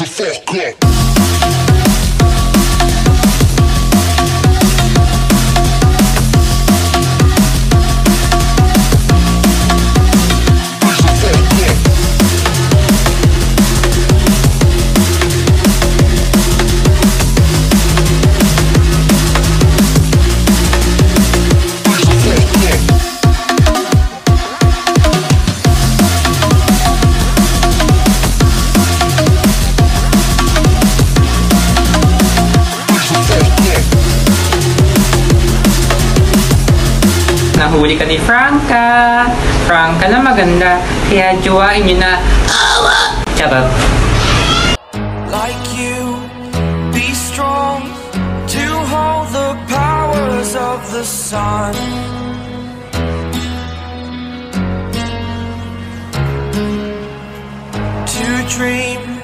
the fuck up. huli ka ni Franca. Franca na maganda. Kaya nyo na. Awa! Like you, be strong to hold the powers of the sun. To dream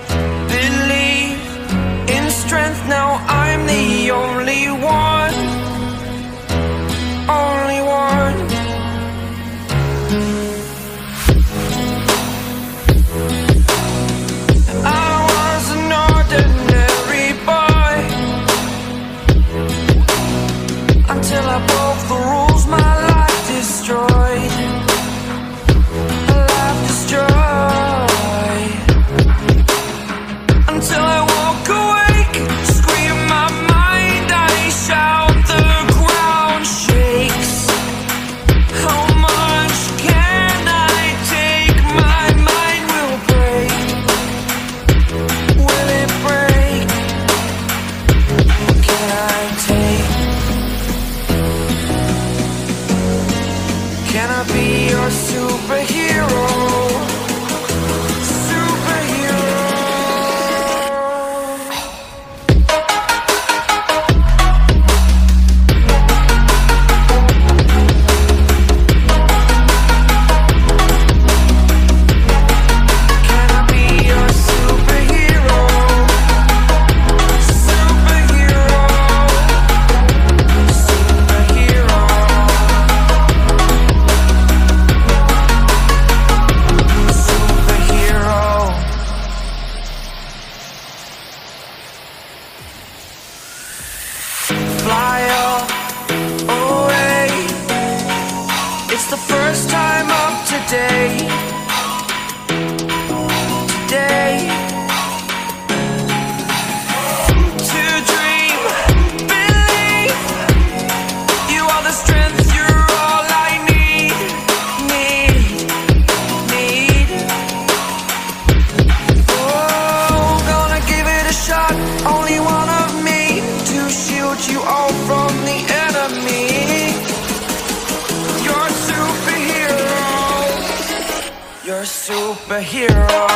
superhero.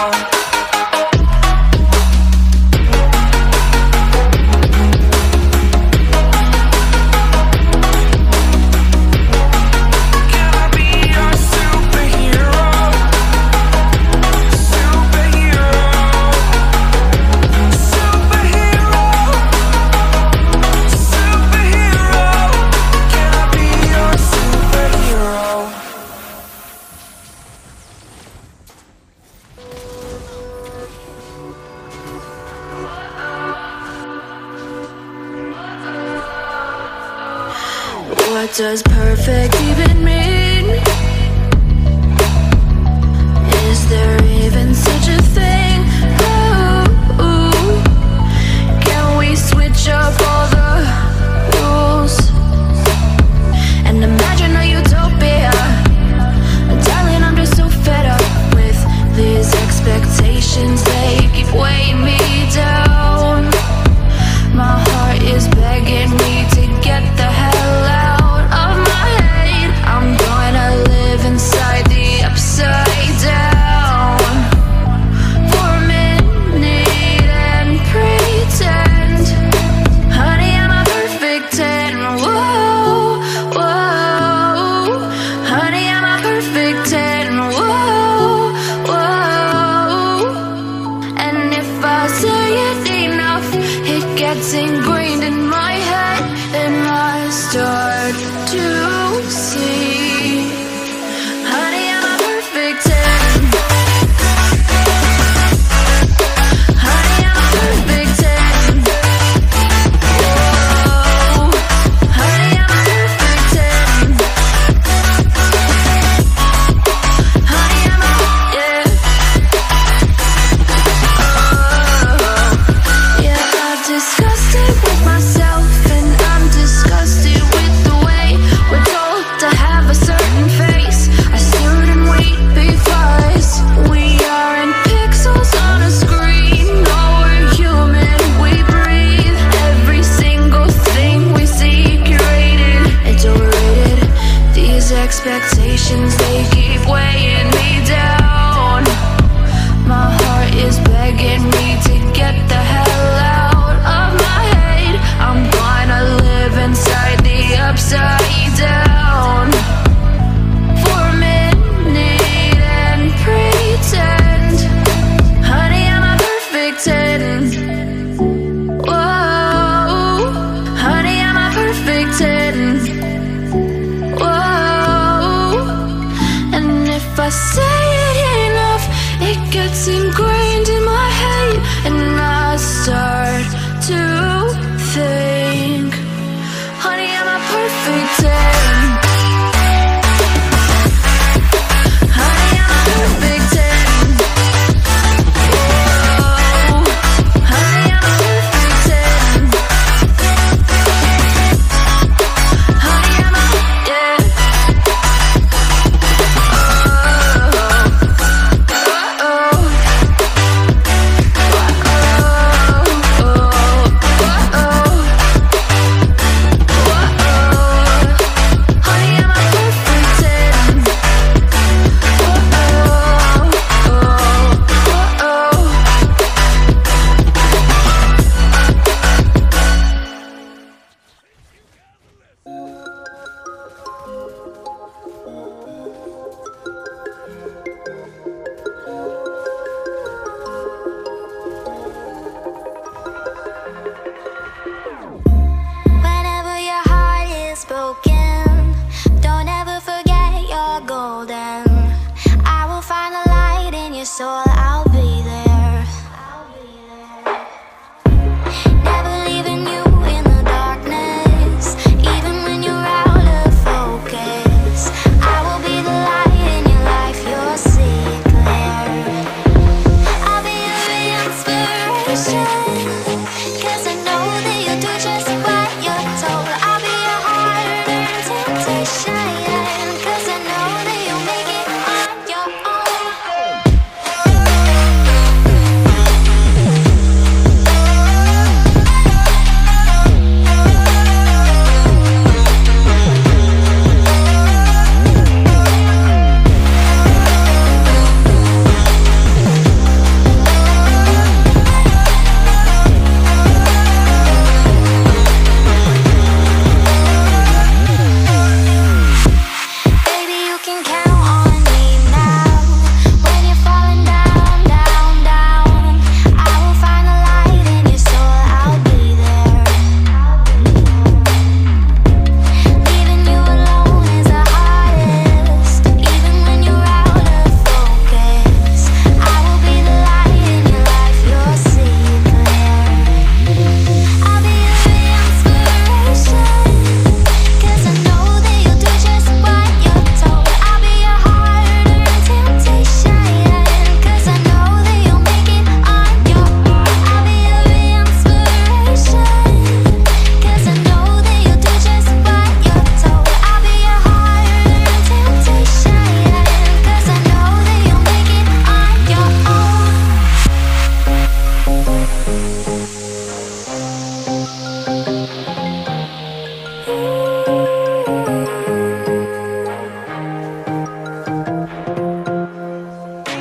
just perfect, even me. It gets ingrained in my head, and I start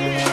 Yeah.